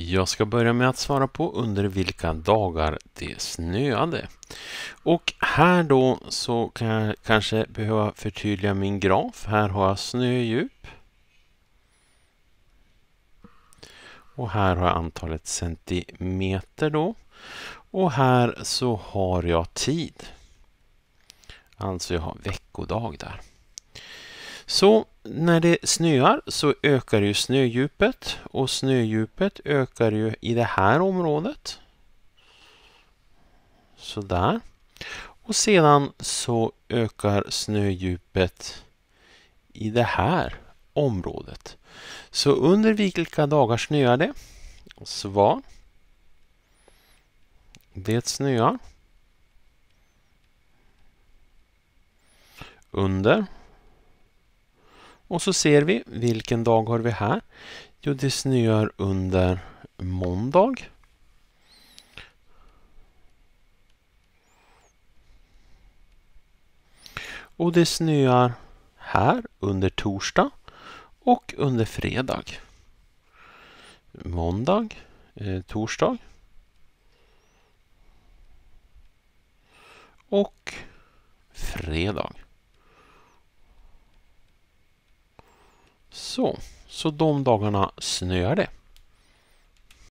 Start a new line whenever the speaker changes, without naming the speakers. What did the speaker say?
Jag ska börja med att svara på under vilka dagar det snöade. Och här då så kan jag kanske behöva förtydliga min graf. Här har jag snödjup. Och här har jag antalet centimeter då. Och här så har jag tid. Alltså jag har veckodag där. Så när det snöar så ökar ju snödjupet och snödjupet ökar ju i det här området. Sådär. Och sedan så ökar snödjupet i det här området. Så under vilka dagar snöar det? Svar. Det snöar. Under och så ser vi vilken dag har vi här. Jo, det snöar under måndag. Och det snöar här under torsdag och under fredag. Måndag, eh, torsdag och fredag. Så, så de dagarna snöar det.